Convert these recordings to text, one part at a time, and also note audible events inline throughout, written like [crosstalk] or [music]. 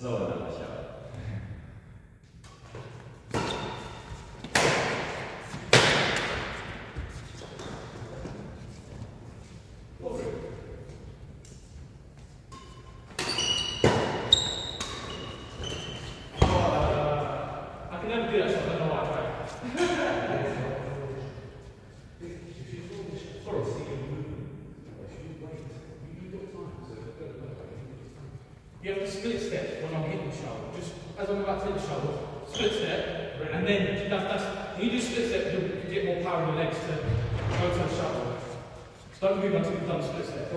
素直な話し on the back to the shoulder, split step, and then that, that's, you do split step, you'll get more power in your legs to go to the shoulder. So don't move until you've done split step.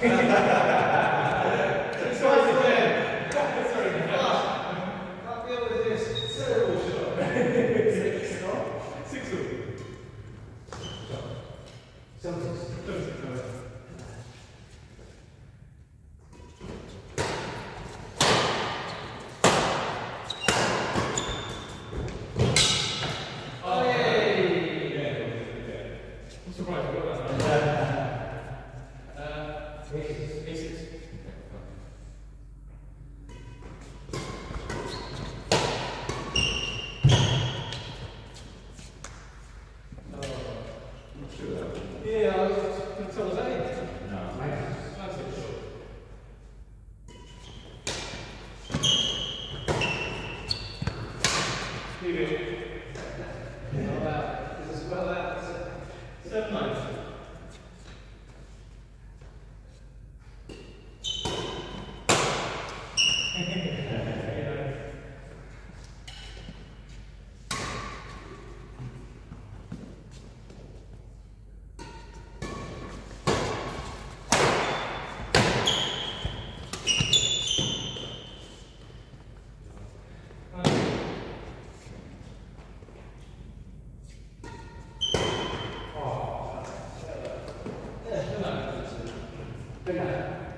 Yeah. [laughs] Uh, yeah, I was, I was Obrigado.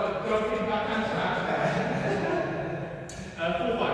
Prof. Bakansah, eh, Fufa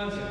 That's it.